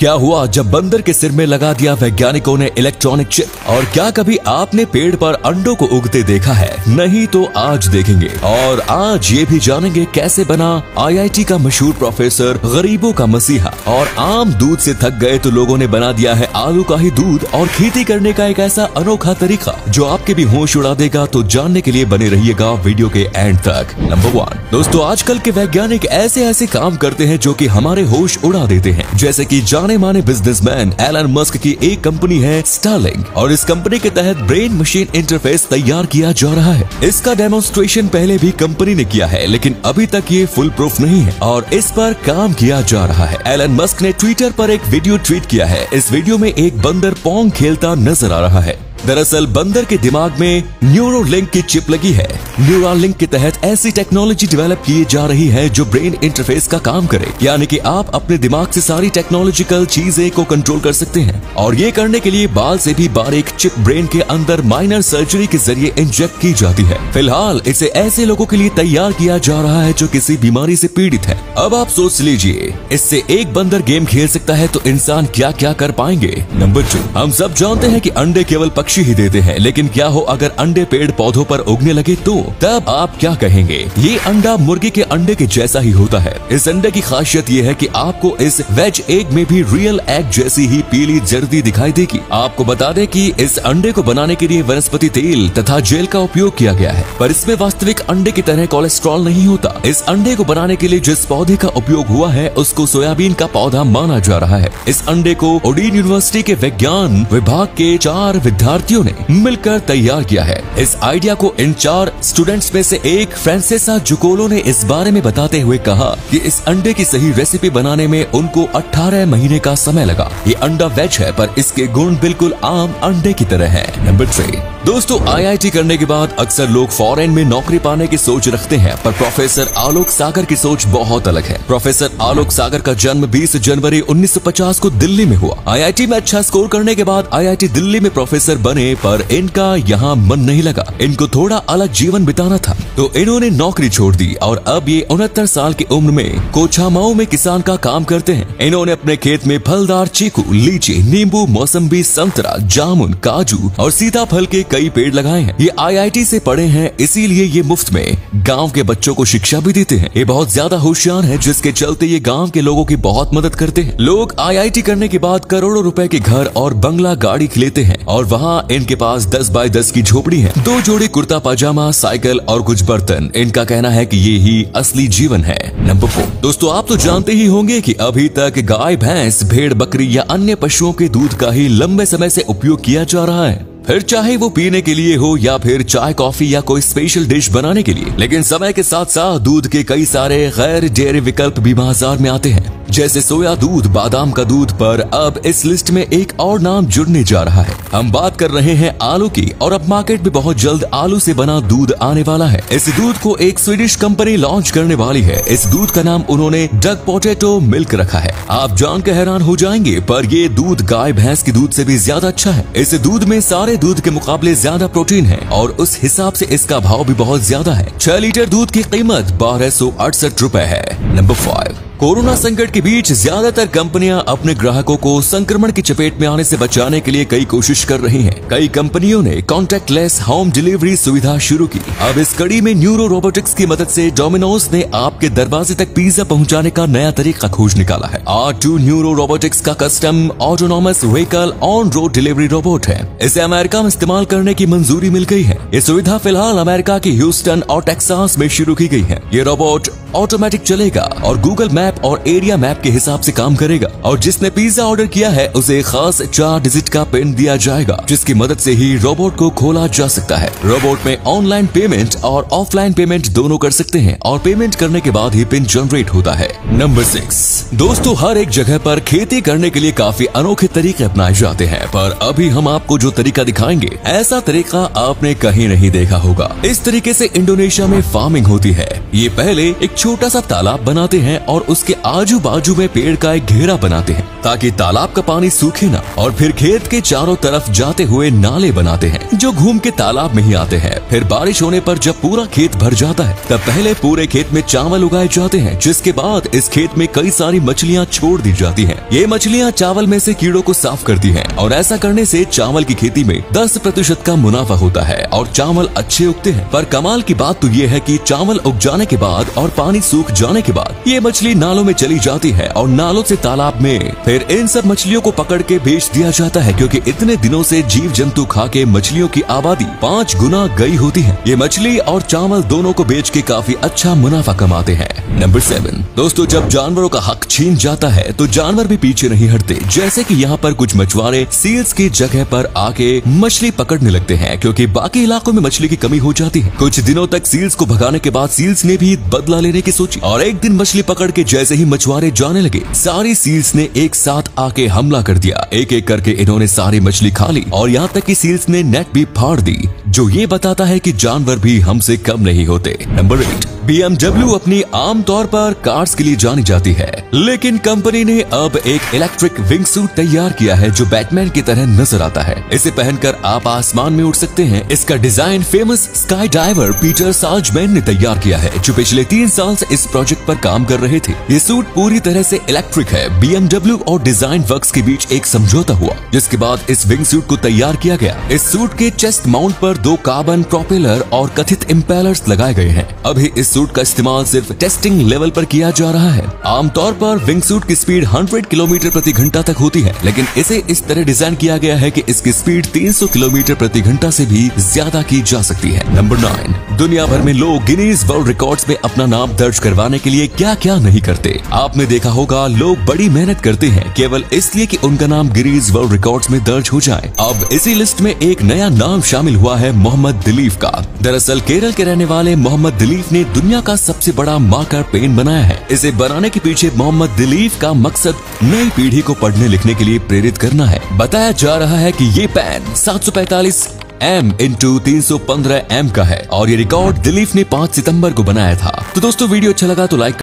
क्या हुआ जब बंदर के सिर में लगा दिया वैज्ञानिकों ने इलेक्ट्रॉनिक चिप और क्या कभी आपने पेड़ पर अंडों को उगते देखा है? नहीं तो आज देखेंगे। और आज ये भी जानेंगे कैसे बना आईआईटी का मशहूर प्रोफेसर गरीबों का मसीहा। और आम दूध से थक गए तो लोगों ने बना दिया है आलू का ही दूध और खेती करने का एक ऐसा अनोखा तरीका, जो आपके भी होश उड़ा देगा तो जानने के लिए बने रहिएगा वीडियो के एंड तक। नंबर वन दोस्तों, आजकल के वैज्ञानिक ऐसे ऐसे काम करते हैं जो की हमारे होश उड़ा देते हैं। जैसे की जाने माने बिजनेसमैन एलन मस्क की एक कंपनी है स्टारलिंक और इस कंपनी के तहत ब्रेन मशीन इंटरफेस तैयार किया जा रहा है। इसका डेमोन्स्ट्रेशन पहले भी कंपनी ने किया है, लेकिन अभी तक ये फुल प्रूफ नहीं है और इस पर काम किया जा रहा है। एलन मस्क ने ट्विटर पर एक वीडियो ट्वीट किया है। इस वीडियो में एक बंदर पोंग खेलता नज़र आ रहा है। दरअसल बंदर के दिमाग में न्यूरो लिंक की चिप लगी है। न्यूरल लिंक के तहत ऐसी टेक्नोलॉजी डेवलप की जा रही है जो ब्रेन इंटरफेस का काम करे। यानी कि आप अपने दिमाग से सारी टेक्नोलॉजिकल चीज़ें को कंट्रोल कर सकते हैं। और ये करने के लिए बाल से भी बारीक चिप ब्रेन के अंदर माइनर सर्जरी के ज़रिए इंजेक्ट की जाती है। फ़िलहाल इसे ऐसे लोगों के लिए तैयार किया जा रहा है जो किसी बीमारी से पीड़ित है। अब आप सोच लीजिए, इससे एक बंदर गेम खेल सकता है तो इंसान क्या क्या कर पाएँगे? नंबर टू हम सब जानते हैं कि अंडे केवल पक्षी ही देते हैं, लेकिन क्या हो अगर अंडे पेड़ पौधों पर उगने लगे तो? तब आप क्या कहेंगे? ये अंडा मुर्गी के अंडे के जैसा ही होता है। इस अंडे की खासियत ये है की आपको इस वेज एग में भी रियल एग जैसी ही पीली जर्दी दिखाई देगी। आपको बता दें कि इस अंडे को बनाने के लिए वनस्पति तेल तथा जेल का उपयोग किया गया है, पर इसमें वास्तविक अंडे की तरह कोलेस्ट्रॉल नहीं होता। इस अंडे को बनाने के लिए जिस पौधे का उपयोग हुआ है, उसको सोयाबीन का पौधा माना जा रहा है। इस अंडे को ओडीन यूनिवर्सिटी के विज्ञान विभाग के चार विद्यार्थियों ने मिलकर तैयार किया है। इस आइडिया को इन चार स्टूडेंट्स में से एक फ्रांसेसा जुकोलो ने इस बारे में बताते हुए कहा कि इस अंडे की सही रेसिपी बनाने में उनको 18 महीने का समय लगा। ये अंडा वेज है, पर इसके गुण बिल्कुल आम अंडे की तरह है। Number three. दोस्तों आईआईटी करने के बाद अक्सर लोग फॉरेन में नौकरी पाने की सोच रखते हैं, पर प्रोफेसर आलोक सागर की सोच बहुत अलग है। प्रोफेसर आलोक सागर का जन्म 20 जनवरी 1950 को दिल्ली में हुआ। आईआईटी में अच्छा स्कोर करने के बाद आईआईटी दिल्ली में प्रोफेसर बने, पर इनका यहाँ मन नहीं लगा। इनको थोड़ा अलग जीवन बिताना था। तो इन्होंने नौकरी छोड़ दी, और अब ये उनहत्तर साल की उम्र में कोछामाऊ में किसान का काम करते हैं। इन्होंने अपने खेत में फलदार चीकू, लीची, नींबू, मौसम्बी, संतरा, जामुन, काजू और सीताफल के कई पेड़ लगाए हैं। ये आईआईटी से पढ़े हैं, इसीलिए ये मुफ़्त में गाँव के बच्चों को शिक्षा भी देते हैं। ये बहुत ज़्यादा होशियार है, जिसके चलते ये गाँव के लोगों की बहुत मदद करते हैं। लोग आईआईटी करने के बाद करोड़ों रुपए के घर और बंगला गाड़ी लेते हैं और वहाँ इनके पास दस बाय दस की झोपड़ी है। दो जोड़े कुर्ता पाजामा, साइकिल और कुछ बर्तन। इनका कहना है की ये ही असली जीवन है, नंबर फोर। दोस्तों, आप तो जानते ही होंगे कि अभी तक गाय, भैंस, भेड़, बकरी या अन्य पशुओं के दूध का ही लंबे समय से उपयोग किया जा रहा है। फिर चाहे वो पीने के लिए हो या फिर चाय, कॉफ़ी या कोई स्पेशल डिश बनाने के लिए। लेकिन समय के साथ साथ दूध के कई सारे गैर डेयरी विकल्प भी बाज़ार में आते हैं। जैसे सोया दूध, बादाम का दूध पर अब इस लिस्ट में एक और नाम जुड़ने जा रहा है। हम बात कर रहे हैं आलू की, और अब मार्केट में बहुत जल्द आलू से बना दूध आने वाला है। इस दूध को एक स्वीडिश कंपनी लॉन्च करने वाली है। इस दूध का नाम उन्होंने डग पोटेटो मिल्क रखा है। आप जान के हैरान हो जाएँगे, पर ये दूध गाय भैंस की दूध से भी ज़्यादा अच्छा है। इस दूध में सारे दूध के मुकाबले ज़्यादा प्रोटीन है, और उस हिसाब से इसका भाव भी बहुत ज़्यादा है। छह लीटर दूध की कीमत बारह सौ अड़सठ रूपए है। Number five. कोरोना संकट के बीच ज़्यादातर कंपनियाँ अपने ग्राहकों को संक्रमण की चपेट में आने से बचाने के लिए कई कोशिश कर रही हैं। कई कंपनियों ने कॉन्टेक्टलेस होम डिलीवरी सुविधा शुरू की। अब इस कड़ी में न्यूरो रोबोटिक्स की मदद से डोमिनोज ने आपके दरवाजे तक पिज्जा पहुँचाने का नया तरीका खोज निकाला है। आर टू न्यूरो रोबोटिक्स का custom autonomous vehicle on road delivery robot है। इसे अमेरिका में इस्तेमाल करने की मंजूरी मिल गई है। ये सुविधा फ़िलहाल अमेरिका की ह्यूस्टन और टेक्सास में शुरू की गई है। ये रोबोट ऑटोमेटिक चलेगा और गूगल मैप और एरिया मैप के हिसाब से काम करेगा। और जिसने पिज्जा ऑर्डर किया है, उसे खास चार डिजिट का पिन दिया जाएगा, जिसकी मदद से ही रोबोट को खोला जा सकता है। रोबोट में ऑनलाइन पेमेंट और ऑफलाइन पेमेंट दोनों कर सकते हैं और पेमेंट करने के बाद ही पिन जनरेट होता है। नंबर सिक्स दोस्तों, हर एक जगह पर खेती करने के लिए काफ़ी अनोखे तरीके अपनाए जाते हैं, पर अभी हम आपको जो तरीका दिखाएँगे, ऐसा तरीका आपने कहीं नहीं देखा होगा। इस तरीके से इंडोनेशिया में फ़ार्मिंग होती है। ये पहले एक छोटा सा तालाब बनाते हैं और उसके आजू बाजू में पेड़ का एक घेरा बनाते हैं, ताकि तालाब का पानी सूखे ना और फिर खेत के चारों तरफ़ जाते हुए नाले बनाते हैं, जो घूम के तालाब में ही आते हैं। फिर बारिश होने पर जब पूरा खेत भर जाता है, तब पहले पूरे खेत में चावल उगाए जाते हैं, जिसके बाद इस खेत में कई सारी मछलियाँ छोड़ दी जाती है। ये मछलियाँ चावल में ऐसी कीड़ों को साफ़ करती है और ऐसा करने ऐसी चावल की खेती में दस प्रतिशत का मुनाफा होता है और चावल अच्छे उगते हैं। पर कमाल की बात तो ये है की चावल उग जाने के बाद और पानी सूख जाने के बाद ये मछली नालों में चली जाती है और नालों से तालाब में। फिर इन सब मछलियों को पकड़ के बेच दिया जाता है क्योंकि इतने दिनों से जीव जंतु खा के मछलियों की आबादी पाँच गुना गई होती है। ये मछली और चावल दोनों को बेच के काफ़ी अच्छा मुनाफा कमाते हैं। नंबर सेवन दोस्तों, जब जानवरों का हक छीन जाता है तो जानवर भी पीछे नहीं हटते। जैसे कि यहाँ पर कुछ मछुआरे सील्स की जगह पर आके मछली पकड़ने लगते हैं, क्योंकि बाकी इलाकों में मछली की कमी हो जाती है। कुछ दिनों तक सील्स को भगाने के बाद सील्स ने भी बदला लेने की सोची और एक दिन मछली पकड़ के जैसे ही मछुआरे जाने लगे, सारी सील्स ने एक साथ आके हमला कर दिया। एक एक करके इन्होंने सारी मछली खा ली और यहाँ तक कि सील्स ने नेट भी फाड़ दी, जो ये बताता है कि जानवर भी हमसे कम नहीं होते। नंबर एट BMW अपनी आम तौर पर कार्स के लिए जानी जाती है, लेकिन कंपनी ने अब एक इलेक्ट्रिक विंग सूट तैयार किया है जो बैटमैन की तरह नज़र आता है। इसे पहनकर आप आसमान में उड़ सकते हैं। इसका design famous sky diver Peter Salzmann ने तैयार किया है, जो पिछले तीन साल से इस प्रोजेक्ट पर काम कर रहे थे। ये सूट पूरी तरह से इलेक्ट्रिक है। BMW और डिज़ाइन वर्क्स के बीच एक समझौता हुआ, जिसके बाद इस विंग सूट को तैयार किया गया। इस सूट के चेस्ट माउंट पर दो कार्बन प्रोपेलर और कथित इम्पेलर्स लगाए गए हैं। अभी इस सूट का इस्तेमाल सिर्फ़ टेस्टिंग लेवल पर किया जा रहा है। आमतौर पर विंग सूट की स्पीड 100 किलोमीटर प्रति घंटा तक होती है, लेकिन इसे इस तरह डिज़ाइन किया गया है कि इसकी स्पीड 300 किलोमीटर प्रति घंटा से भी ज़्यादा की जा सकती है। नंबर नाइन दुनिया भर में लोग गिनीज वर्ल्ड रिकॉर्ड में अपना नाम दर्ज करवाने के लिए क्या क्या नहीं करते? आपने देखा होगा, लोग बड़ी मेहनत करते हैं, केवल इसलिए की उनका नाम गिनीज वर्ल्ड रिकॉर्ड में दर्ज हो जाए। अब इसी लिस्ट में एक नया नाम शामिल हुआ है मोहम्मद दिलीफ का। दरअसल केरल के रहने वाले मोहम्मद दिलीफ ने दुनिया का सबसे बड़ा मार्कर पेन बनाया है। इसे बनाने के पीछे मोहम्मद दिलीफ का मकसद नई पीढ़ी को पढ़ने लिखने के लिए प्रेरित करना है। बताया जा रहा है कि ये पेन 745 एम इंटू तीन सौ पंद्रह एम का है और ये रिकॉर्ड दिलीफ ने 5 सितंबर को बनाया था। तो दोस्तों, वीडियो अच्छा लगा तो लाइक